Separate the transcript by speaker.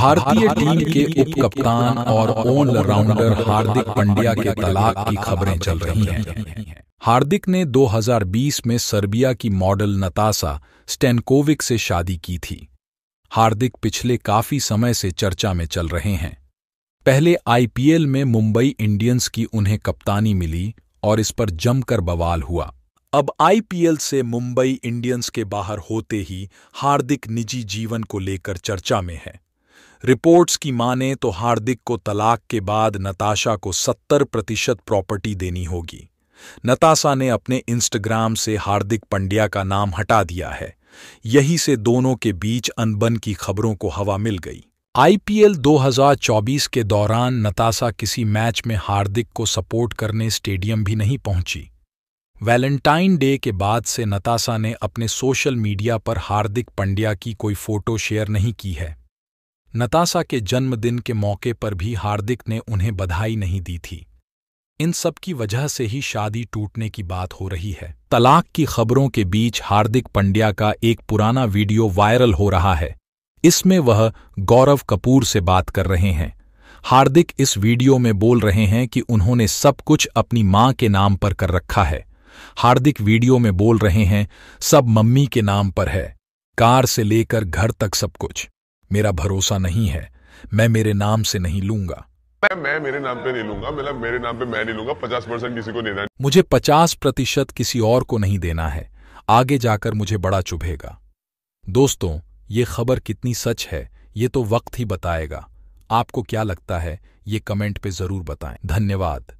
Speaker 1: भारतीय टीम के उप कप्तान और ऑलराउंडर हार्दिक पंड्या के तलाक की खबरें चल रही हैं। हार्दिक ने 2020 में सर्बिया की मॉडल नतासा स्टेनकोविक से शादी की थी। हार्दिक पिछले काफ़ी समय से चर्चा में चल रहे हैं। पहले आईपीएल में मुंबई इंडियंस की उन्हें कप्तानी मिली और इस पर जमकर बवाल हुआ। अब आईपीएल से मुंबई इंडियंस के बाहर होते ही हार्दिक निजी जीवन को लेकर चर्चा में है। रिपोर्ट्स की माने तो हार्दिक को तलाक के बाद नताशा को 70 प्रतिशत प्रॉपर्टी देनी होगी। नताशा ने अपने इंस्टाग्राम से हार्दिक पंड्या का नाम हटा दिया है। यही से दोनों के बीच अनबन की खबरों को हवा मिल गई। आईपीएल 2024 के दौरान नताशा किसी मैच में हार्दिक को सपोर्ट करने स्टेडियम भी नहीं पहुँची। वैलेंटाइन डे के बाद से नताशा ने अपने सोशल मीडिया पर हार्दिक पंड्या की कोई फ़ोटो शेयर नहीं की है। नताशा के जन्मदिन के मौके पर भी हार्दिक ने उन्हें बधाई नहीं दी थी। इन सब की वजह से ही शादी टूटने की बात हो रही है। तलाक की खबरों के बीच हार्दिक पंड्या का एक पुराना वीडियो वायरल हो रहा है। इसमें वह गौरव कपूर से बात कर रहे हैं। हार्दिक इस वीडियो में बोल रहे हैं कि उन्होंने सब कुछ अपनी माँ के नाम पर कर रखा है। हार्दिक वीडियो में बोल रहे हैं, सब मम्मी के नाम पर है। कार से लेकर घर तक सब कुछ। मेरा भरोसा नहीं है मैं मेरे नाम से नहीं लूँगा।
Speaker 2: मैं मैं मेरे नाम पे नहीं लूँगा मतलब मेरे नाम पे मैं नहीं लूँगा पचास परसेंट किसी को देना
Speaker 1: मुझे पचास प्रतिशत किसी और को नहीं देना है आगे जाकर मुझे बड़ा चुभेगा। दोस्तों ये खबर कितनी सच है ये तो वक्त ही बताएगा। आपको क्या लगता है ये कमेंट पे ज़रूर बताएँ। धन्यवाद।